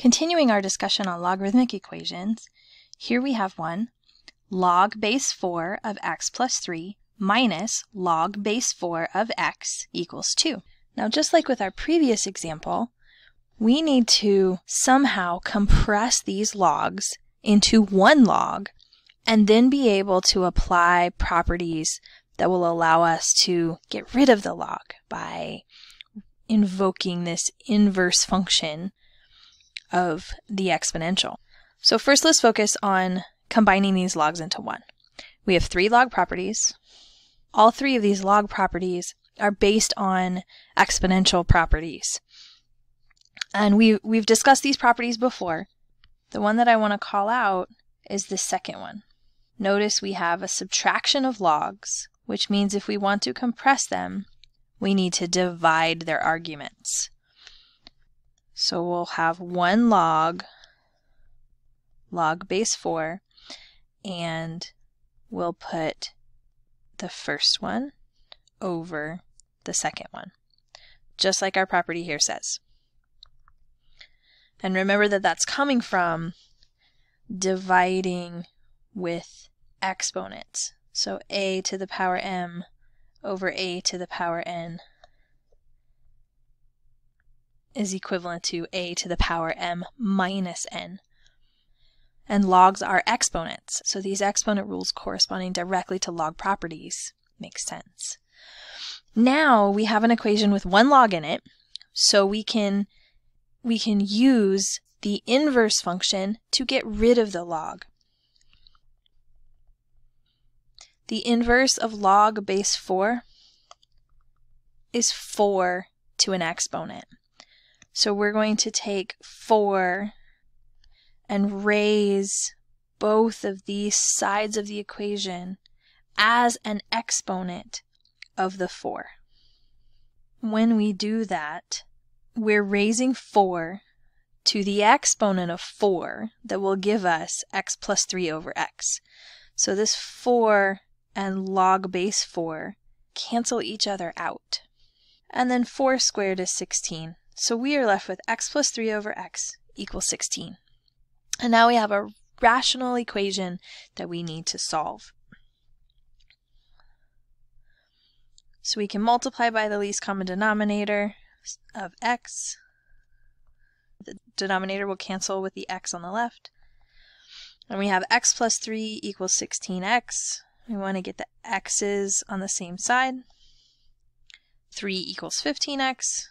Continuing our discussion on logarithmic equations, here we have one, log base 4 of x plus 3 minus log base 4 of x equals 2. Now just like with our previous example, we need to somehow compress these logs into one log and then be able to apply properties that will allow us to get rid of the log by invoking this inverse function of the exponential. So first let's focus on combining these logs into one. We have three log properties. All three of these log properties are based on exponential properties. And we, we've discussed these properties before. The one that I want to call out is the second one. Notice we have a subtraction of logs, which means if we want to compress them, we need to divide their arguments. So we'll have one log, log base 4, and we'll put the first one over the second one, just like our property here says. And remember that that's coming from dividing with exponents. So a to the power m over a to the power n is equivalent to a to the power m minus n. And logs are exponents, so these exponent rules corresponding directly to log properties make sense. Now we have an equation with one log in it, so we can we can use the inverse function to get rid of the log. The inverse of log base 4 is 4 to an exponent. So we're going to take 4 and raise both of these sides of the equation as an exponent of the 4. When we do that, we're raising 4 to the exponent of 4 that will give us x plus 3 over x. So this 4 and log base 4 cancel each other out. And then 4 squared is 16. So we are left with x plus 3 over x equals 16. And now we have a rational equation that we need to solve. So we can multiply by the least common denominator of x. The denominator will cancel with the x on the left. And we have x plus 3 equals 16x. We want to get the x's on the same side. 3 equals 15x.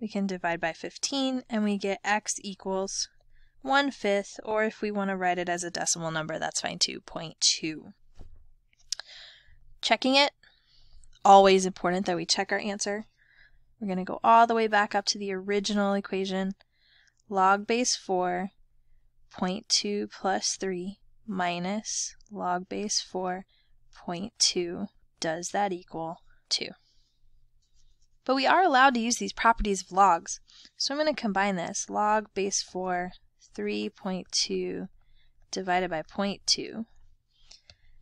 We can divide by 15 and we get x equals 1 fifth, or if we want to write it as a decimal number, that's fine too, 0.2. Checking it, always important that we check our answer. We're going to go all the way back up to the original equation. Log base 4, 0.2 plus 3 minus log base 4 0.2. Does that equal 2? But we are allowed to use these properties of logs. So I'm going to combine this. Log base 4 3.2 divided by 0.2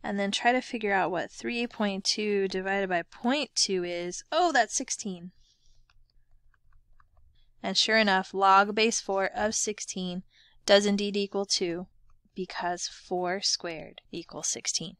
and then try to figure out what 3.2 divided by 0.2 is. Oh, that's 16. And sure enough, log base 4 of 16 does indeed equal 2 because 4 squared equals 16.